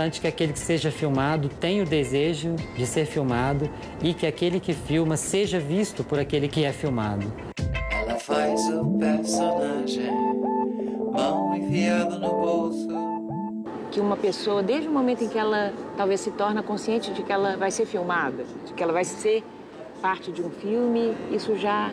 Importante que aquele que seja filmado tenha o desejo de ser filmado e que aquele que filma seja visto por aquele que é filmado. Ela faz o personagem, mão enfiada no bolso. Que uma pessoa, desde o momento em que ela talvez se torna consciente de que ela vai ser filmada, de que ela vai ser parte de um filme, isso já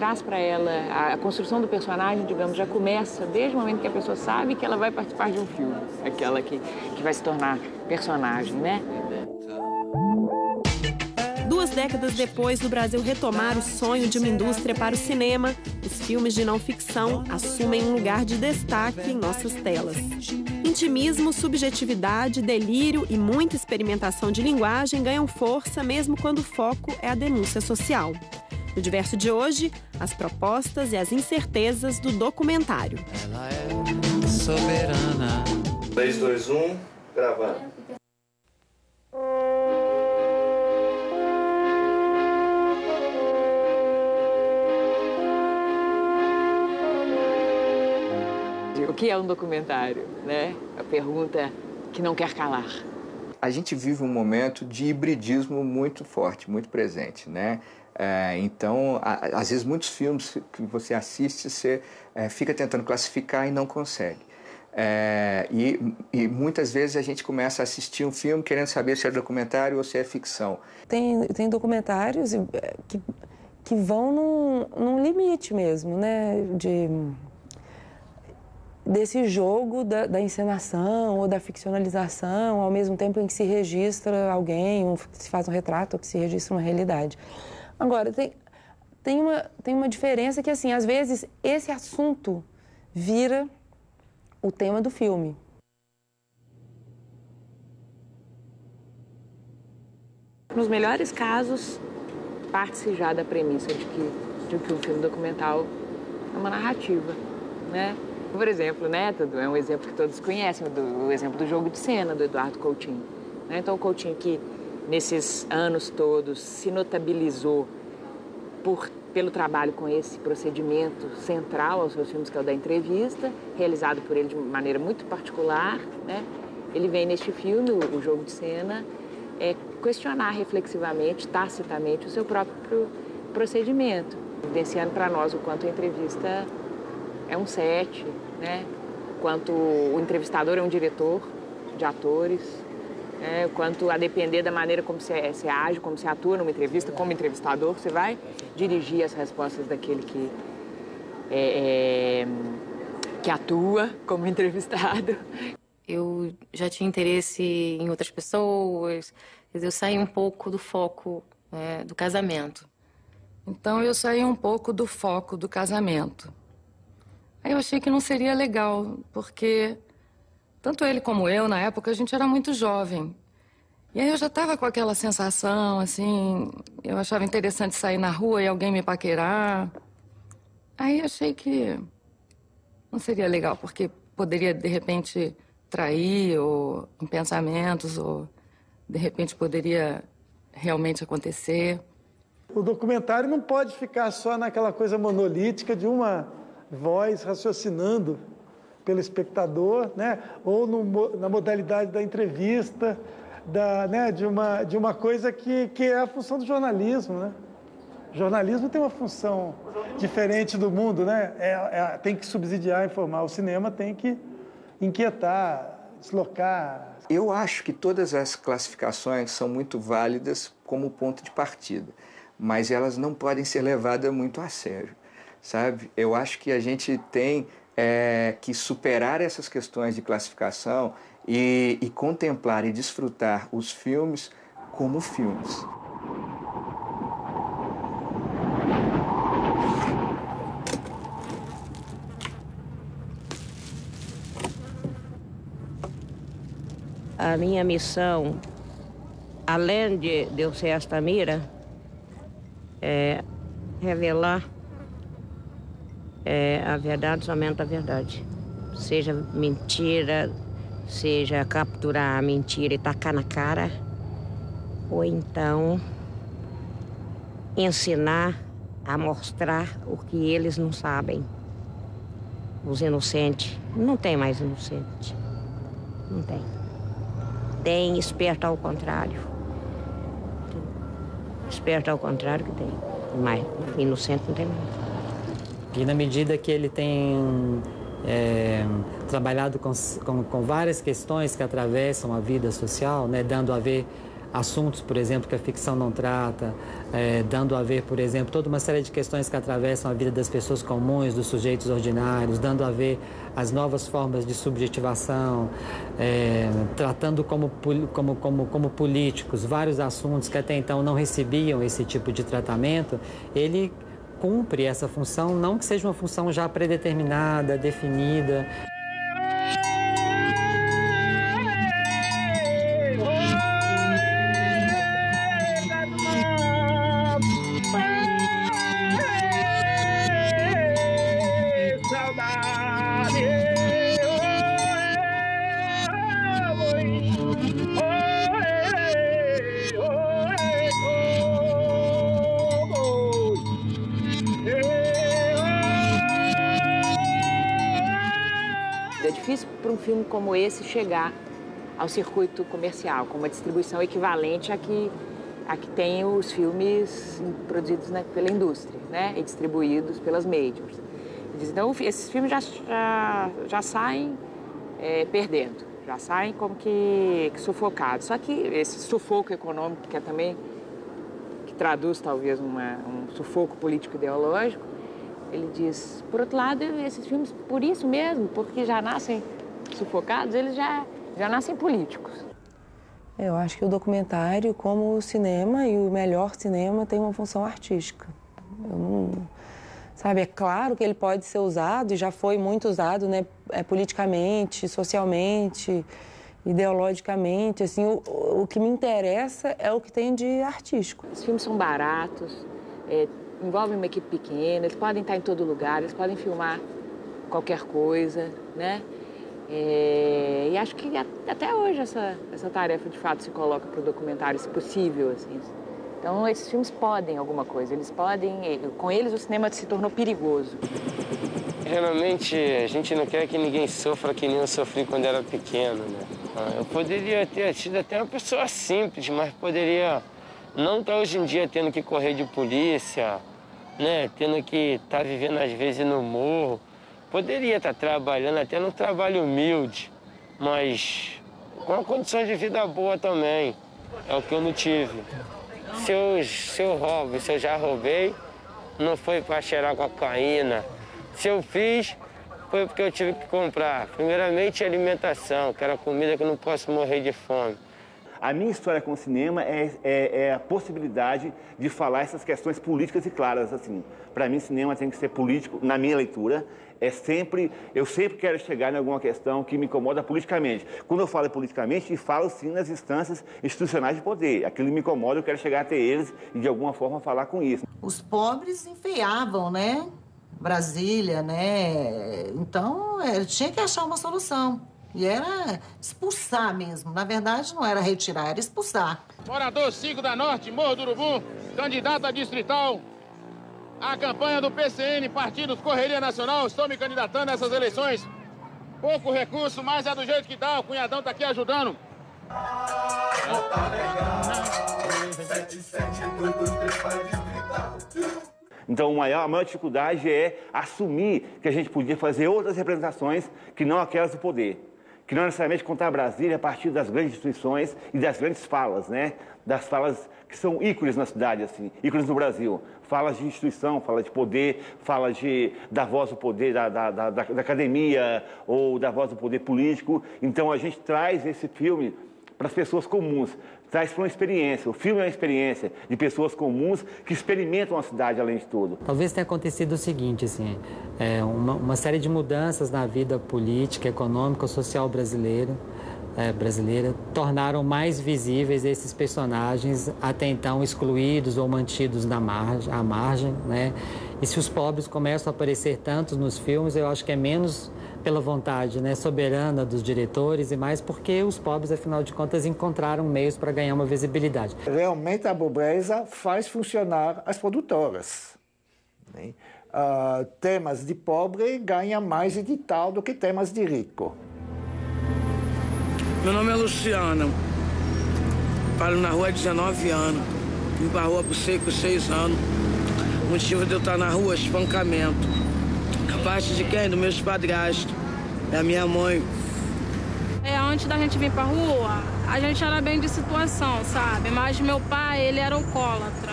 traz para ela a, construção do personagem, digamos, já começa desde o momento que a pessoa sabe que ela vai participar de um filme, aquela que, que vai se tornar personagem, né? Duas décadas depois do Brasil retomar o sonho de uma indústria para o cinema, os filmes de não ficção assumem um lugar de destaque em nossas telas. Intimismo, subjetividade, delírio e muita experimentação de linguagem ganham força mesmo quando o foco é a denúncia social. No diverso de hoje, as propostas e as incertezas do documentário. Ela é soberana. 3, 2, 1, gravando. O que é um documentário, né? A pergunta que não quer calar. A gente vive um momento de hibridismo muito forte, muito presente, né? É, então, a, às vezes, muitos filmes que você assiste, você é, fica tentando classificar e não consegue. É, e, e, muitas vezes a gente começa a assistir um filme querendo saber se é documentário ou se é ficção. Tem, tem documentários é, que, que vão num, num limite mesmo, né? De, desse jogo da, da, encenação ou da ficcionalização, ao mesmo tempo em que se registra alguém, um, se faz um retrato ou que se registra uma realidade. Agora, tem, tem, uma, tem uma diferença que, assim, às vezes esse assunto vira o tema do filme. Nos melhores casos, parte-se já da premissa de que, de que o filme documental é uma narrativa, né? Por exemplo, né, é um exemplo que todos conhecem, do, o exemplo do jogo de cena do Eduardo Coutinho. Né? Então, o Coutinho que nesses anos todos, se notabilizou por, pelo trabalho com esse procedimento central aos seus filmes, que é o da entrevista, realizado por ele de maneira muito particular. Né? Ele vem neste filme, o Jogo de Cena, é, questionar reflexivamente, tacitamente, o seu próprio procedimento, evidenciando para nós o quanto a entrevista é um set, né? quanto o entrevistador é um diretor de atores, é, quanto a depender da maneira como você, você age, como você atua numa entrevista, como entrevistador, você vai dirigir as respostas daquele que, é, é, que atua como entrevistado. Eu já tinha interesse em outras pessoas, eu saí um pouco do foco é, do casamento. Então eu saí um pouco do foco do casamento. Aí eu achei que não seria legal, porque tanto ele como eu, na época, a gente era muito jovem. E aí eu já estava com aquela sensação, assim, eu achava interessante sair na rua e alguém me paquerar. Aí achei que não seria legal, porque poderia, de repente, trair, ou em pensamentos, ou de repente poderia realmente acontecer. O documentário não pode ficar só naquela coisa monolítica de uma voz raciocinando pelo espectador, né? ou no, na modalidade da entrevista, da, né? de, uma, de uma coisa que, que é a função do jornalismo. Né? O jornalismo tem uma função diferente do mundo, né? É, é, tem que subsidiar, informar. O cinema tem que inquietar, deslocar. Eu acho que todas as classificações são muito válidas como ponto de partida, mas elas não podem ser levadas muito a sério, sabe? Eu acho que a gente tem é, que superar essas questões de classificação e, e contemplar e desfrutar os filmes como filmes. A minha missão, além de, eu ser esta mira, é revelar é, a verdade, somente a verdade. Seja mentira, seja capturar a mentira e tacar na cara, ou então ensinar a mostrar o que eles não sabem. Os inocentes, não tem mais inocente. Não tem. tem, esperto ao contrário. Esperto ao contrário que tem. Mas inocente não tem nada. E na medida que ele tem é, trabalhado com, com, com, várias questões que atravessam a vida social, né, dando a ver assuntos, por exemplo, que a ficção não trata, é, dando a ver, por exemplo, toda uma série de questões que atravessam a vida das pessoas comuns, dos sujeitos ordinários, dando a ver as novas formas de subjetivação, é, tratando como, como, como, como políticos vários assuntos que até então não recebiam esse tipo de tratamento, ele cumpre essa função, não que seja uma função já predeterminada, definida. Filme como esse chegar ao circuito comercial, com uma distribuição equivalente a que, a que tem os filmes produzidos né, pela indústria né, e distribuídos pelas majors. Então, esses filmes já, já, já saem é, perdendo, já saem como que, que, sufocados. Só que esse sufoco econômico, que é também que traduz talvez uma, um sufoco político ideológico, ele diz, por outro lado, esses filmes, por isso mesmo, porque já nascem sufocados, eles já, já nascem políticos. Eu acho que o documentário, como o cinema e o melhor cinema, tem uma função artística. Eu não, sabe, é claro que ele pode ser usado e já foi muito usado, né, é, politicamente, socialmente, ideologicamente. Assim, o, o que me interessa é o que tem de artístico. Os filmes são baratos, é, envolvem uma equipe pequena, eles podem estar em todo lugar, eles podem filmar qualquer coisa, né? É, e acho que até hoje essa, essa tarefa de fato se coloca para o documentário, se possível. Assim. Então esses filmes podem alguma coisa, eles podem. Com eles o cinema se tornou perigoso. Realmente a gente não quer que ninguém sofra que nem eu sofri quando era pequeno, né? Ah, eu poderia ter sido até uma pessoa simples, mas poderia não estar hoje em dia tendo que correr de polícia, né? Tendo que estar tá vivendo às vezes no morro. Poderia estar trabalhando até num trabalho humilde, mas com uma condição de vida boa também. É o que eu não tive. Se eu, se eu roubo, se eu já roubei, não foi para cheirar cocaína. Se eu fiz, foi porque eu tive que comprar. Primeiramente, alimentação, que era comida que eu não posso morrer de fome. A minha história com o cinema é, é, é a possibilidade de falar essas questões políticas e claras. Assim, para mim, cinema tem que ser político, na minha leitura, é sempre, eu sempre quero chegar em alguma questão que me incomoda politicamente. Quando eu falo politicamente, falo sim nas instâncias institucionais de poder. Aquilo me incomoda, eu quero chegar até eles e de alguma forma falar com isso. Os pobres enfeiavam, né? Brasília, né? Então, é, tinha que achar uma solução. E era expulsar mesmo. Na verdade, não era retirar, era expulsar. Morador 5 da Norte, Morro do Urubu, candidato a distrital a campanha do PCN, Partidos Correria Nacional. Estou me candidatando a essas eleições. Pouco recurso, mas é do jeito que dá. O cunhadão tá aqui ajudando. Então, a maior, a maior dificuldade é assumir que a gente podia fazer outras representações que não aquelas do poder que não necessariamente contar Brasília a partir das grandes instituições e das grandes falas, né? Das falas que são ícones na cidade, assim, ícones no Brasil. Falas de instituição, fala de poder, fala de, da voz do poder da, da, da, da academia ou da voz do poder político. Então a gente traz esse filme para as pessoas comuns, traz para uma experiência. O filme é uma experiência de pessoas comuns que experimentam a cidade além de tudo. Talvez tenha acontecido o seguinte, assim, é, uma, uma série de mudanças na vida política, econômica, social brasileira é, brasileira tornaram mais visíveis esses personagens até então excluídos ou mantidos na margem, à margem, né? E se os pobres começam a aparecer tantos nos filmes, eu acho que é menos pela vontade né, soberana dos diretores e mais porque os pobres, afinal de contas, encontraram meios para ganhar uma visibilidade. Realmente a pobreza faz funcionar as produtoras. Né? Uh, temas de pobre ganham mais edital do que temas de rico. Meu nome é Luciano. trabalho na rua há 19 anos. Vim pra rua por seis, com seis anos. O motivo de eu estar na rua, espancamento. Parte de quem? Dos meus padrastos. Da minha mãe. É, antes da gente vir pra rua, a gente era bem de situação, sabe? Mas meu pai, ele era alcoólatra.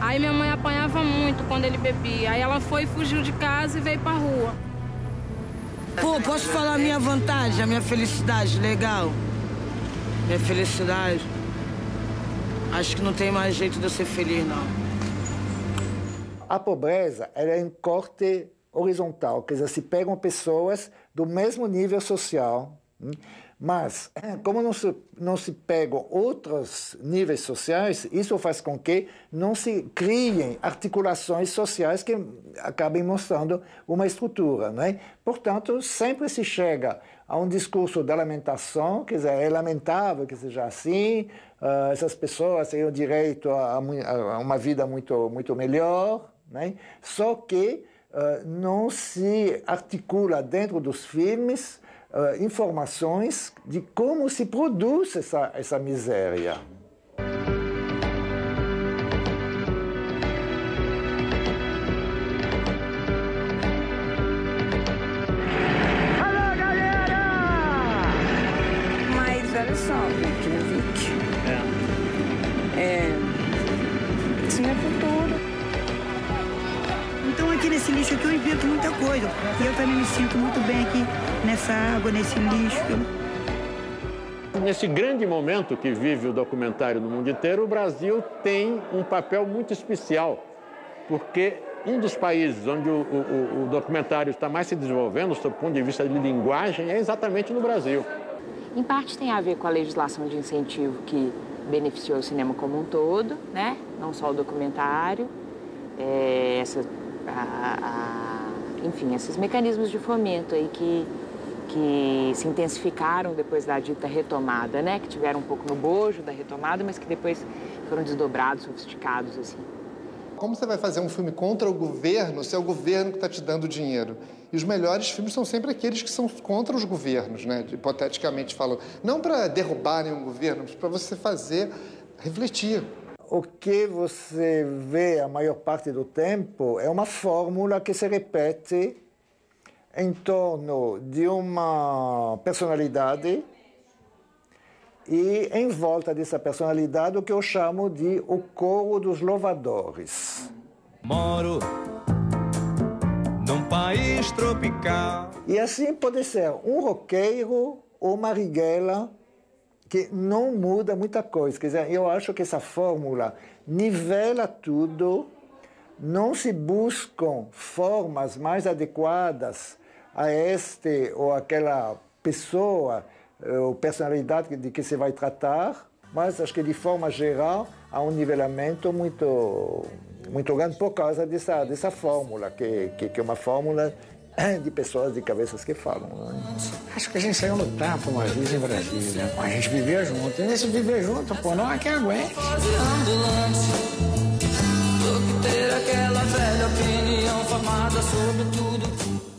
Aí minha mãe apanhava muito quando ele bebia. Aí ela foi, fugiu de casa e veio pra rua. Pô, posso falar a minha vantagem, a minha felicidade, legal? Minha felicidade. Acho que não tem mais jeito de eu ser feliz, não. A pobreza ela é em corte horizontal, quer dizer, se pegam pessoas do mesmo nível social, hum, mas como não se, não se pegam outros níveis sociais, isso faz com que não se criem articulações sociais que acabem mostrando uma estrutura. Né? Portanto, sempre se chega a um discurso da lamentação, quer dizer, é lamentável que seja assim, uh, essas pessoas têm o direito a, a, uma vida muito, muito melhor, né? só que uh, não se articula dentro dos filmes uh, informações de como se produz essa, essa miséria. olha só, Vic. É. é. Isso não é futuro. Aqui nesse lixo aqui eu invento muita coisa. E eu também me sinto muito bem aqui nessa água, nesse lixo. Nesse grande momento que vive o documentário no mundo inteiro, o Brasil tem um papel muito especial, porque um dos países onde o, o, o documentário está mais se desenvolvendo, do ponto de vista de linguagem, é exatamente no Brasil. Em parte tem a ver com a legislação de incentivo que beneficiou o cinema como um todo, né? não só o documentário, é, essa, a, a, enfim, esses mecanismos de fomento aí que, que se intensificaram depois da dita retomada, né? que tiveram um pouco no bojo da retomada, mas que depois foram desdobrados, sofisticados. assim. Como você vai fazer um filme contra o governo se é o governo que está te dando dinheiro? E os melhores filmes são sempre aqueles que são contra os governos, né? hipoteticamente falando. Não para derrubar nenhum governo, mas para você fazer refletir. O que você vê a maior parte do tempo é uma fórmula que se repete em torno de uma personalidade e em volta dessa personalidade o que eu chamo de o coro dos louvadores. Moro num país tropical. E assim pode ser um roqueiro ou Marighella que não muda muita coisa. Quer dizer, eu acho que essa fórmula nivela tudo, não se buscam formas mais adequadas a este ou aquela pessoa ou personalidade de que se vai tratar, mas acho que de forma geral há um nivelamento muito muito grande por causa dessa dessa fórmula que que, que é uma fórmula de pessoas de cabeças que falam. Né? Acho que a gente saiu lutar por uma vida em Brasília. A gente vivia junto. E nesse viver junto, pô, não há quem aguente. ter aquela velha opinião formada sobre tudo.